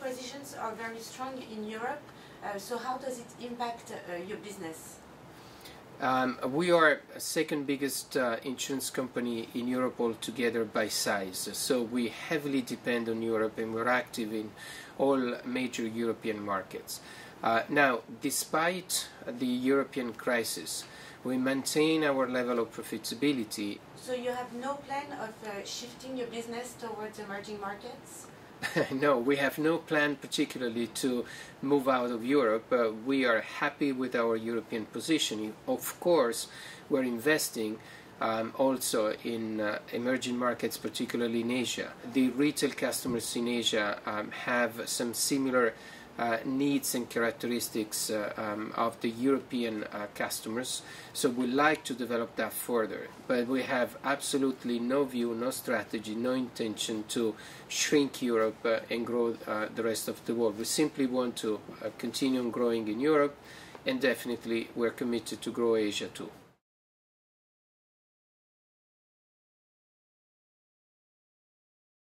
positions are very strong in Europe. Uh, so how does it impact uh, your business? Um, we are second biggest uh, insurance company in Europe altogether by size. So we heavily depend on Europe and we're active in all major European markets. Uh, now, despite the European crisis, we maintain our level of profitability. So you have no plan of uh, shifting your business towards emerging markets? no, we have no plan particularly to move out of Europe. Uh, we are happy with our European position. Of course, we're investing um, also in uh, emerging markets, particularly in Asia. The retail customers in Asia um, have some similar needs and characteristics uh, um, of the European uh, customers. So we like to develop that further. But we have absolutely no view, no strategy, no intention to shrink Europe uh, and grow uh, the rest of the world. We simply want to continue growing in Europe and definitely we're committed to grow Asia too.